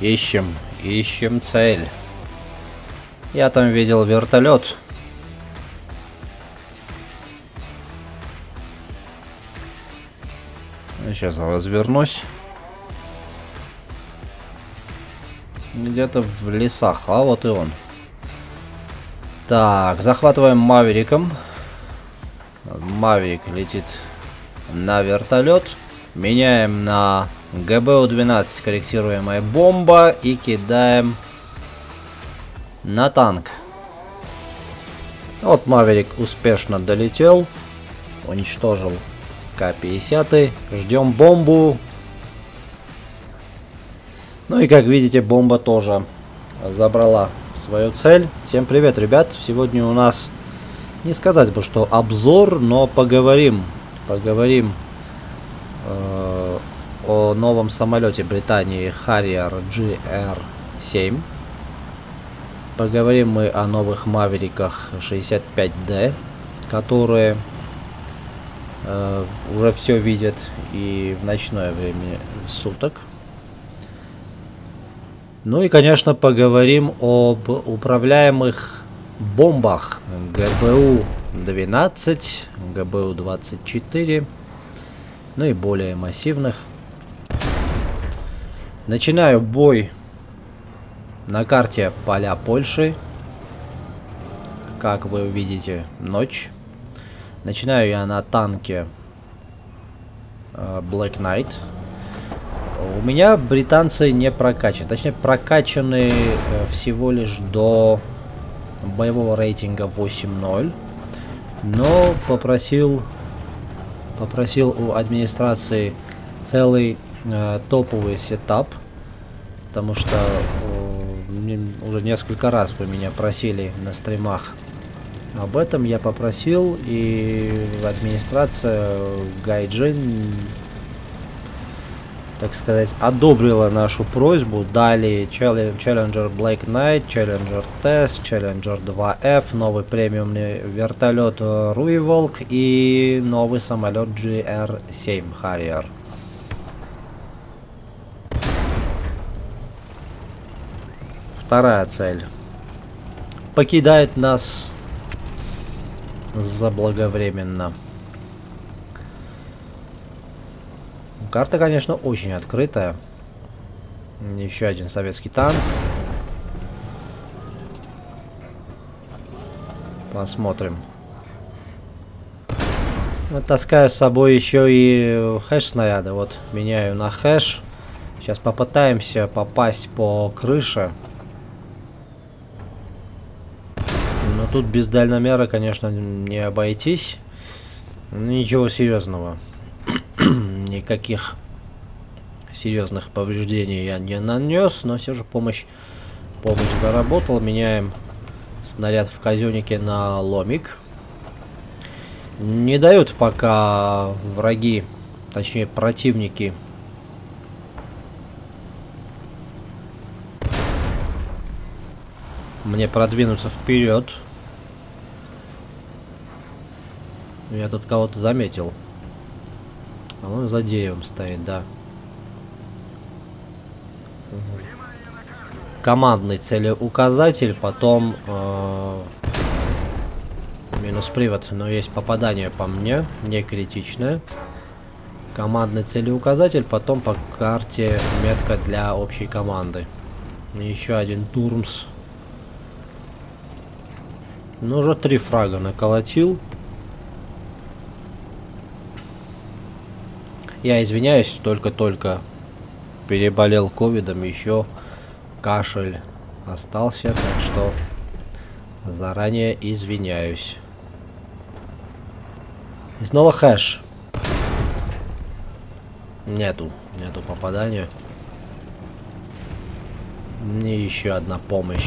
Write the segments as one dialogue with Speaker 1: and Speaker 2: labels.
Speaker 1: Ищем, ищем цель. Я там видел вертолет. Сейчас развернусь. Где-то в лесах, а вот и он. Так, захватываем Мавериком. Мавик летит на вертолет. Меняем на ГБУ-12 корректируемая бомба и кидаем на танк. Вот Маверик успешно долетел, уничтожил К-50. Ждем бомбу. Ну и как видите, бомба тоже забрала свою цель. Всем привет, ребят. Сегодня у нас, не сказать бы, что обзор, но поговорим. Поговорим э, о новом самолете Британии Harrier GR7. Поговорим мы о новых Мавериках 65D, которые э, уже все видят и в ночное время суток. Ну и, конечно, поговорим об управляемых бомбах ГБУ-12, ГБУ-24, ну и более массивных. Начинаю бой на карте поля Польши. Как вы видите, ночь. Начинаю я на танке э, Black Knight. У меня британцы не прокачаны. Точнее, прокачаны э, всего лишь до боевого рейтинга 8.0. Но попросил, попросил у администрации целый э, топовый сетап. Потому что э, уже несколько раз вы меня просили на стримах об этом. Я попросил, и администрация Гайджин так сказать, одобрила нашу просьбу. Дали Challenger Black Knight, Challenger Test, Challenger 2F, новый премиумный вертолет Руи Волк и новый самолет GR7 Harrier. Вторая цель. Покидает нас заблаговременно. Карта, конечно, очень открытая. Еще один советский танк. Посмотрим. Таскаю с собой еще и хэш снаряда. Вот меняю на хэш. Сейчас попытаемся попасть по крыше. Но тут без дальномера, конечно, не обойтись. Ничего серьезного никаких серьезных повреждений я не нанес, но все же помощь, помощь заработал. Меняем снаряд в казеннике на ломик. Не дают пока враги, точнее противники, мне продвинуться вперед. Я тут кого-то заметил. А он за деревом стоит, да. Угу. Командный целеуказатель, потом э, минус привод, но есть попадание по мне, не критичное. Командный целеуказатель, потом по карте метка для общей команды. Еще один Турмс. Ну, уже три фрага наколотил. Я извиняюсь, только-только переболел ковидом, еще кашель остался, так что заранее извиняюсь. И снова хэш. Нету, нету попадания. Мне еще одна помощь.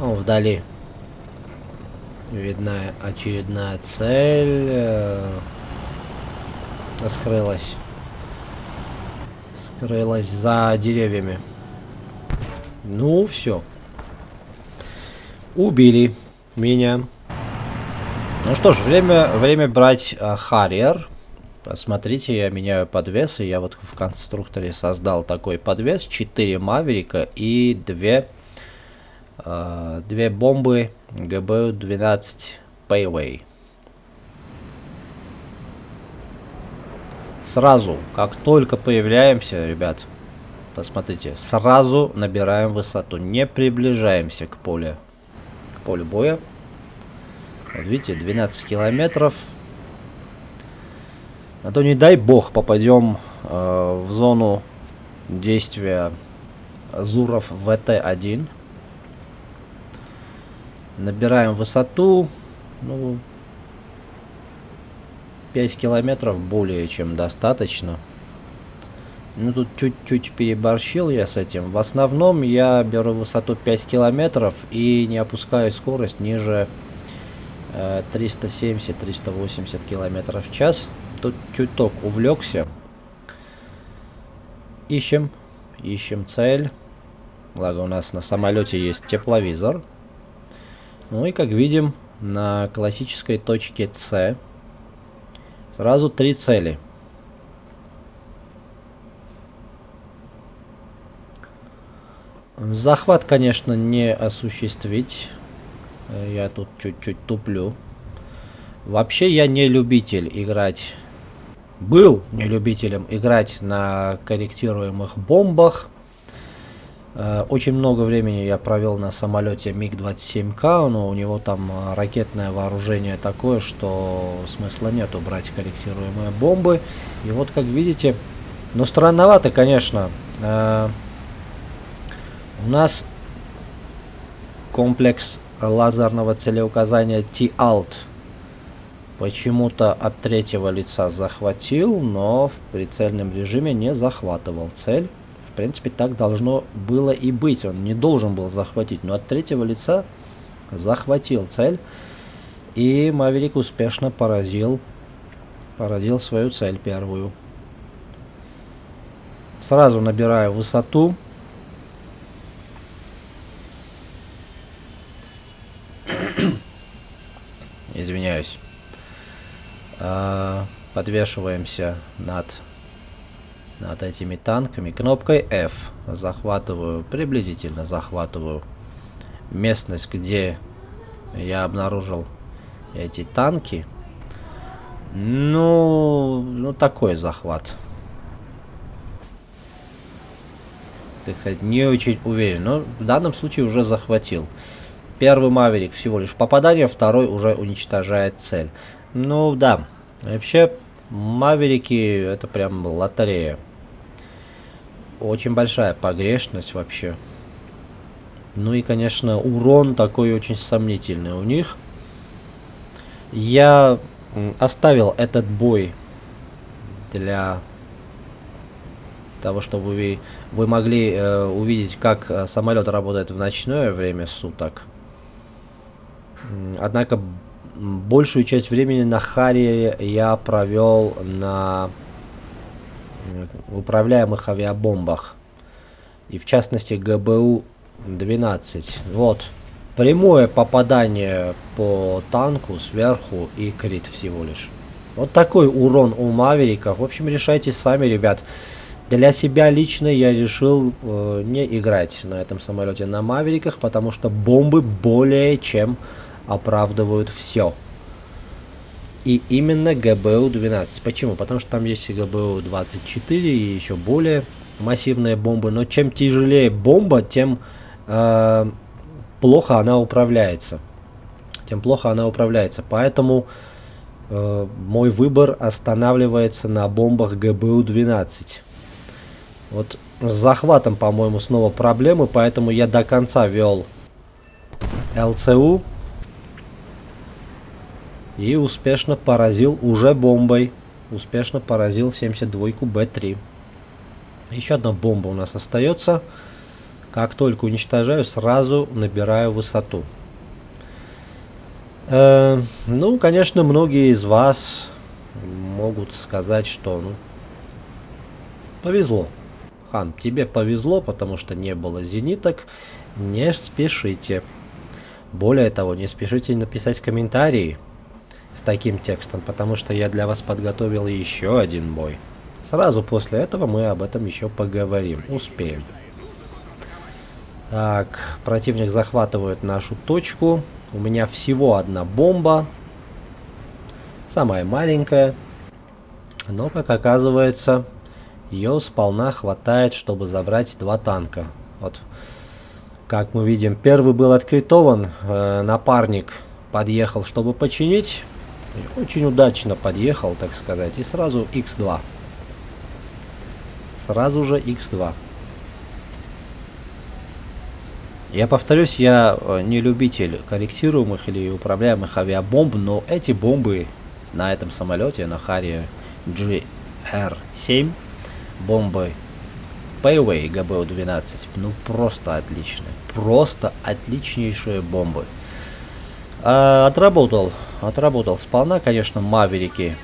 Speaker 1: О, вдали. Видна очередная цель скрылась. Скрылась за деревьями. Ну, все. Убили меня. Ну что ж, время, время брать Харриер. Посмотрите, я меняю подвесы. Я вот в конструкторе создал такой подвес. 4 Маверика и 2, э, 2 бомбы ГБУ-12 Payway. Сразу, как только появляемся, ребят, посмотрите, сразу набираем высоту. Не приближаемся к полю, к полю боя. Вот видите, 12 километров. А то не дай бог попадем э, в зону действия Зуров ВТ-1. Набираем высоту. Ну, 5 километров более чем достаточно. Ну, тут чуть-чуть переборщил я с этим. В основном я беру высоту 5 километров и не опускаю скорость ниже э, 370-380 километров в час. Тут чуток увлекся. Ищем. Ищем цель. Благо у нас на самолете есть тепловизор. Ну и как видим, на классической точке С сразу три цели. Захват, конечно, не осуществить. Я тут чуть-чуть туплю. Вообще я не любитель играть был любителем играть на корректируемых бомбах. Э, очень много времени я провел на самолете МиГ-27К, но у него там э, ракетное вооружение такое, что смысла нету брать корректируемые бомбы. И вот, как видите, ну странновато, конечно. Э, у нас комплекс лазерного целеуказания T-Alt почему-то от третьего лица захватил, но в прицельном режиме не захватывал цель. Принципе, так должно было и быть. Он не должен был захватить, но от третьего лица захватил цель. И Маверик успешно поразил, поразил свою цель первую. Сразу набираю высоту. Извиняюсь. А, подвешиваемся над, над этими танками. Кнопкой F захватываю, приблизительно захватываю местность, где я обнаружил эти танки. Ну, ну такой захват. Так сказать, не очень уверен. Но в данном случае уже захватил. Первый Маверик всего лишь попадание, второй уже уничтожает цель. Ну да, вообще Маверики это прям лотерея. Очень большая погрешность вообще. Ну и, конечно, урон такой очень сомнительный у них. Я оставил этот бой для того, чтобы вы, вы могли э, увидеть, как э, самолет работает в ночное время суток. Однако большую часть времени на Харри я провел на управляемых авиабомбах. И в частности ГБУ-12. Вот. Прямое попадание по танку сверху и крит всего лишь. Вот такой урон у Мавериков. В общем, решайте сами, ребят. Для себя лично я решил э, не играть на этом самолете на Мавериках, потому что бомбы более чем оправдывают все. И именно ГБУ-12. Почему? Потому что там есть ГБУ-24 и еще более массивные бомбы. Но чем тяжелее бомба, тем э, плохо она управляется. Тем плохо она управляется. Поэтому э, мой выбор останавливается на бомбах ГБУ-12. Вот с захватом, по-моему, снова проблемы, поэтому я до конца вел ЛЦУ и успешно поразил уже бомбой. Успешно поразил 72-ку Б3. Еще одна бомба у нас остается. Как только уничтожаю, сразу набираю высоту. Э, ну, конечно, многие из вас могут сказать, что ну, повезло. Хан, тебе повезло, потому что не было зениток. Не спешите. Более того, не спешите написать комментарии с таким текстом, потому что я для вас подготовил еще один бой. Сразу после этого мы об этом еще поговорим. Успеем. Так, противник захватывает нашу точку. У меня всего одна бомба. Самая маленькая. Но, как оказывается, ее сполна хватает, чтобы забрать два танка. Вот. Как мы видим, первый был откритован. Э, напарник подъехал, чтобы починить. Очень удачно подъехал, так сказать. И сразу X2. Сразу же X2. Я повторюсь, я э, не любитель корректируемых или управляемых авиабомб, но эти бомбы на этом самолете, на Харе GR-7, бомбы Payway ГБУ-12, ну просто отличные. Просто отличнейшие бомбы. А, отработал, отработал сполна, конечно, Маверики.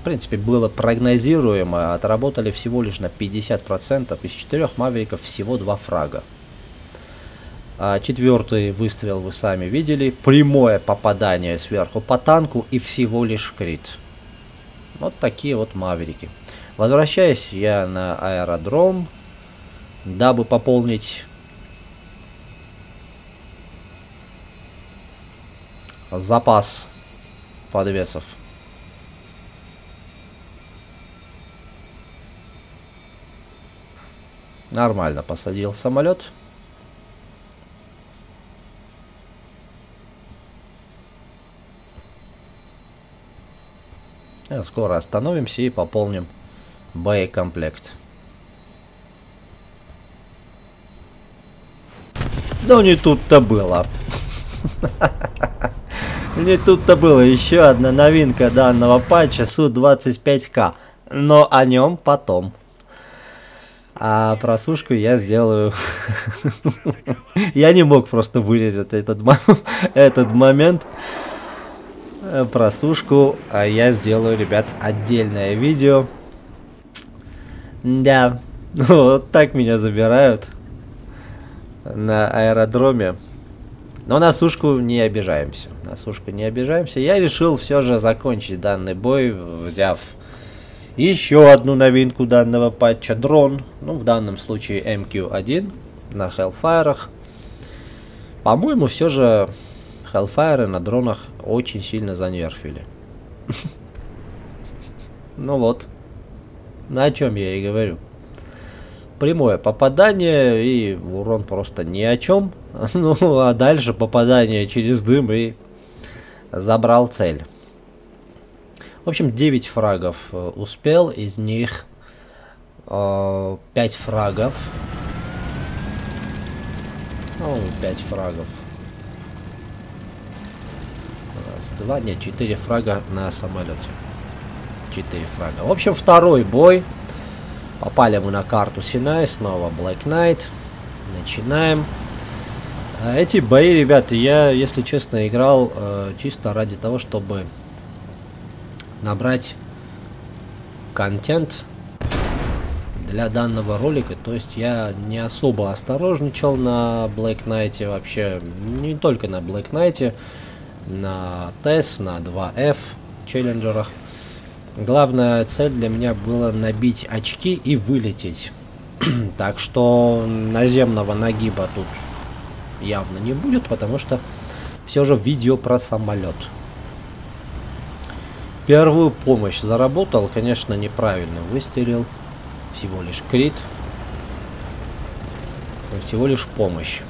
Speaker 1: В принципе, было прогнозируемо. Отработали всего лишь на 50%. Из четырех Мавериков всего два фрага. А четвертый выстрел вы сами видели. Прямое попадание сверху по танку и всего лишь крит. Вот такие вот Маверики. Возвращаюсь я на аэродром, дабы пополнить запас подвесов. Нормально посадил самолет. Э, скоро остановимся и пополним боекомплект. Но не тут-то было. Не тут-то было еще одна новинка данного патча Су-25К. Но о нем потом. А просушку я сделаю... я не мог просто вырезать этот, этот момент. Просушку а я сделаю, ребят, отдельное видео. Да, вот так меня забирают на аэродроме. Но на сушку не обижаемся. На сушку не обижаемся. Я решил все же закончить данный бой, взяв еще одну новинку данного патча. Дрон. Ну, в данном случае MQ-1 на Hellfire. По-моему, все же Hellfire на дронах очень сильно занерфили. Ну вот. На чем я и говорю. Прямое попадание и урон просто ни о чем. Ну, а дальше попадание через дым и забрал цель. В общем, 9 фрагов э, успел, из них э, 5 фрагов. Ну, 5 фрагов. Раз, два, нет, 4 фрага на самолете. 4 фрага. В общем, второй бой. Попали мы на карту Синай, снова Black Knight. Начинаем. А эти бои, ребята, я, если честно, играл э, чисто ради того, чтобы набрать контент для данного ролика. То есть я не особо осторожничал на Black Knight вообще. Не только на Black Knight, на TES, на 2F челленджерах. Главная цель для меня была набить очки и вылететь. так что наземного нагиба тут явно не будет, потому что все же видео про самолет. Первую помощь заработал, конечно, неправильно выстрелил. Всего лишь крит. Всего лишь помощь.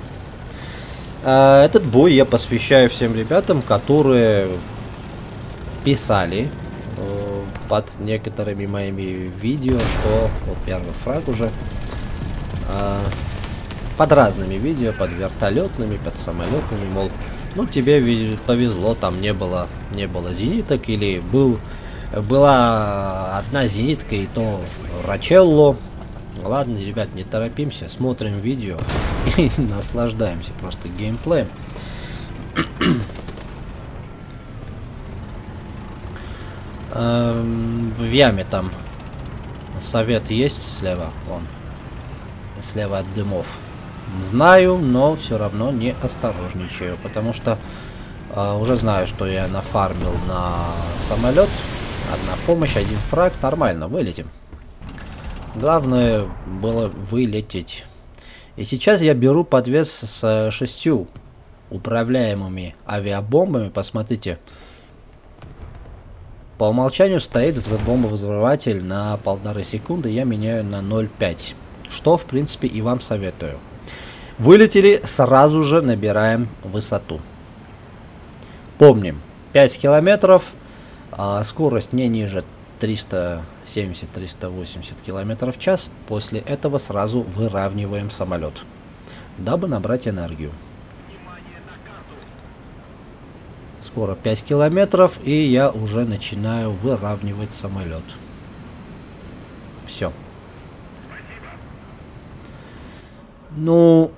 Speaker 1: А, этот бой я посвящаю всем ребятам, которые писали под некоторыми моими видео, что вот первый фраг уже э, под разными видео, под вертолетными, под самолетными, мол, ну тебе повезло, там не было, не было зениток или был была одна зенитка и то Рачелло. Ладно, ребят, не торопимся, смотрим видео и наслаждаемся просто геймплеем. Эм, в яме там совет есть слева, вон, слева от дымов. Знаю, но все равно не осторожничаю, потому что А, уже знаю, что я нафармил на самолет. Одна помощь, один фраг. Нормально, вылетим. Главное было вылететь. И сейчас я беру подвес с шестью управляемыми авиабомбами. Посмотрите. По умолчанию стоит бомбовзрыватель на полторы секунды. Я меняю на 0,5. Что, в принципе, и вам советую. Вылетели, сразу же набираем высоту. Помним, 5 километров, а скорость не ниже 370-380 километров в час. После этого сразу выравниваем самолет, дабы набрать энергию. Скоро 5 километров, и я уже начинаю выравнивать самолет. Все. Ну,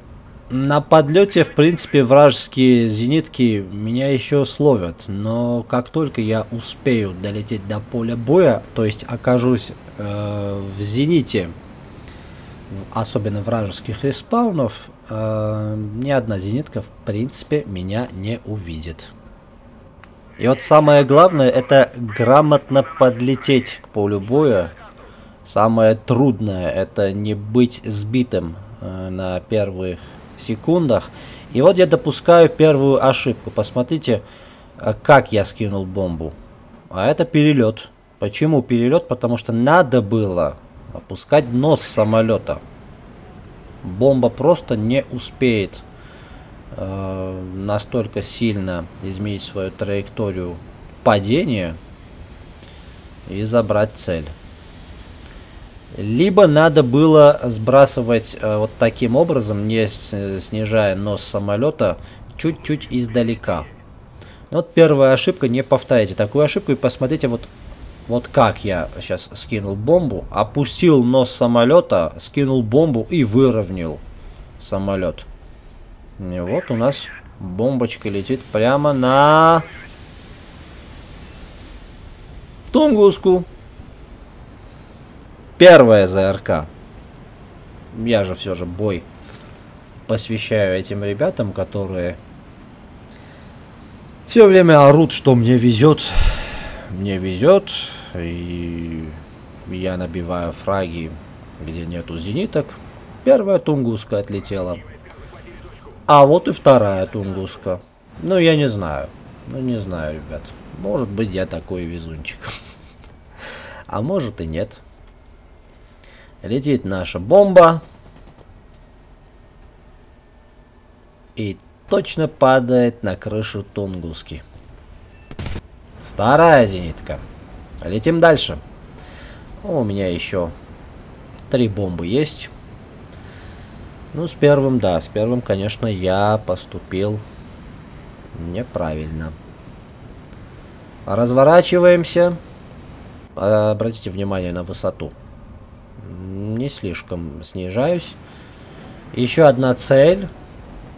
Speaker 1: на подлете, в принципе, вражеские зенитки меня еще словят, но как только я успею долететь до поля боя, то есть окажусь э, в зените, особенно вражеских респаунов, э, ни одна зенитка, в принципе, меня не увидит. И вот самое главное, это грамотно подлететь к полю боя. Самое трудное, это не быть сбитым э, на первых секундах. И вот я допускаю первую ошибку. Посмотрите, э, как я скинул бомбу. А это перелет. Почему перелет? Потому что надо было опускать нос самолета. Бомба просто не успеет э, настолько сильно изменить свою траекторию падения и забрать цель. Либо надо было сбрасывать э, вот таким образом, не снижая нос самолета, чуть-чуть издалека. Вот первая ошибка, не повторяйте такую ошибку и посмотрите вот, вот как я сейчас скинул бомбу, опустил нос самолета, скинул бомбу и выровнял самолет. И вот у нас бомбочка летит прямо на Тунгуску. Первая ЗРК. Я же все же бой посвящаю этим ребятам, которые все время орут, что мне везет. Мне везет. И я набиваю фраги, где нету зениток. Первая тунгуска отлетела. А вот и вторая тунгуска. Ну, я не знаю. Ну, не знаю, ребят. Может быть, я такой везунчик. А может и нет. Летит наша бомба. И точно падает на крышу Тунгуски. Вторая зенитка. Летим дальше. У меня еще три бомбы есть. Ну, с первым, да, с первым, конечно, я поступил неправильно. Разворачиваемся. Обратите внимание на высоту не слишком снижаюсь. Еще одна цель.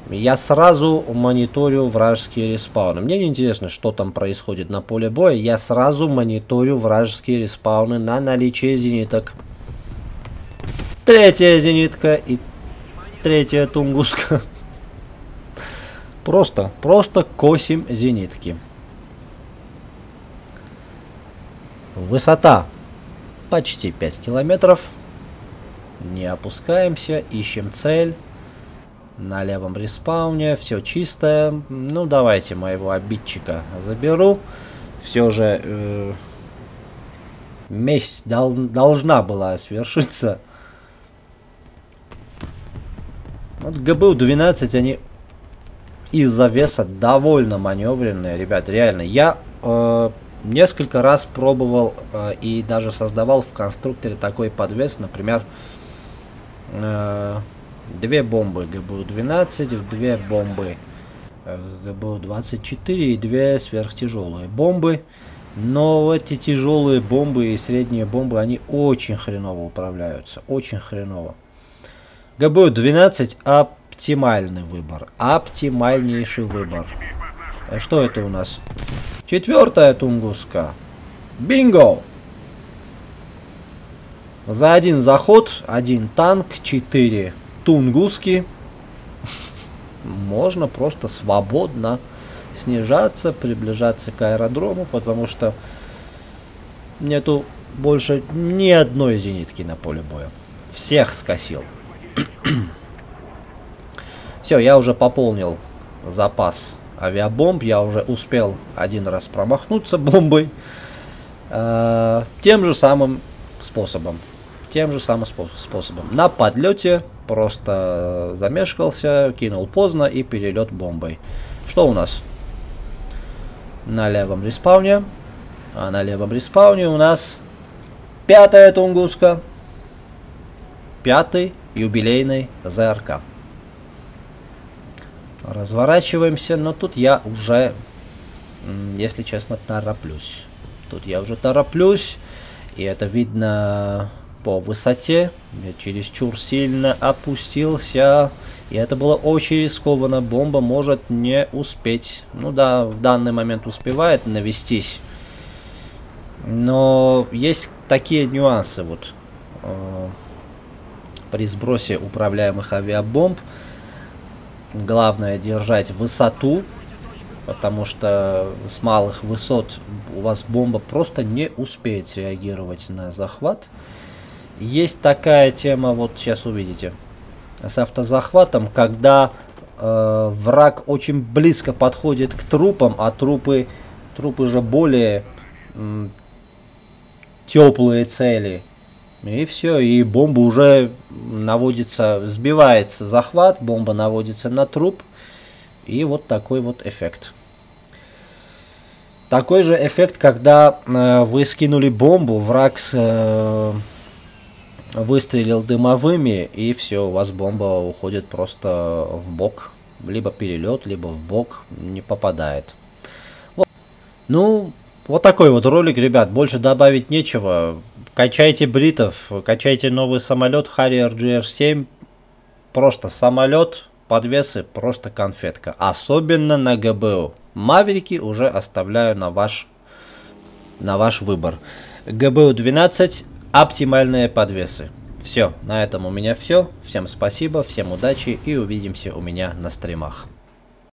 Speaker 1: Я сразу мониторю вражеские респауны. Мне не интересно, что там происходит на поле боя. Я сразу мониторю вражеские респауны на наличие зениток. Третья зенитка и третья тунгуска. Просто, просто косим зенитки. Высота почти 5 километров. Не опускаемся, ищем цель. На левом респауне, все чистое. Ну, давайте моего обидчика заберу. Все же э, месть дол должна была свершиться. Вот ГБУ-12, они из-за веса довольно маневренные, ребят, реально. Я э, несколько раз пробовал э, и даже создавал в конструкторе такой подвес, например, Э, две бомбы ГБУ-12, две бомбы э, ГБУ-24 и две сверхтяжелые бомбы. Но эти тяжелые бомбы и средние бомбы, они очень хреново управляются. Очень хреново. ГБУ-12 оптимальный выбор. Оптимальнейший выбор. А что это у нас? Четвертая тунгуска. Бинго! За один заход, один танк, четыре тунгуски. Можно просто свободно снижаться, приближаться к аэродрому, потому что нету больше ни одной зенитки на поле боя. Всех скосил. Все, я уже пополнил запас авиабомб. Я уже успел один раз промахнуться бомбой. Э, тем же самым способом. Тем же самым способом. На подлете просто замешкался, кинул поздно и перелет бомбой. Что у нас? На левом респауне. А на левом респауне у нас пятая Тунгуска. Пятый юбилейный ЗРК. Разворачиваемся, но тут я уже, если честно, тороплюсь. Тут я уже тороплюсь, и это видно по высоте. Я чересчур сильно опустился, и это было очень рискованно. Бомба может не успеть. Ну да, в данный момент успевает навестись. Но есть такие нюансы вот э, при сбросе управляемых авиабомб. Главное держать высоту, потому что с малых высот у вас бомба просто не успеет реагировать на захват. Есть такая тема, вот сейчас увидите, с автозахватом, когда э, враг очень близко подходит к трупам, а трупы, трупы же более теплые цели. И все, и бомба уже наводится, сбивается захват, бомба наводится на труп. И вот такой вот эффект. Такой же эффект, когда э, вы скинули бомбу, враг э, выстрелил дымовыми, и все, у вас бомба уходит просто в бок. Либо перелет, либо в бок не попадает. Вот. Ну, вот такой вот ролик, ребят. Больше добавить нечего. Качайте бритов, качайте новый самолет Harrier GR7. Просто самолет, подвесы, просто конфетка. Особенно на ГБУ. Маверики уже оставляю на ваш, на ваш выбор. ГБУ 12, оптимальные подвесы. Все, на этом у меня все. Всем спасибо, всем удачи и увидимся у меня на стримах.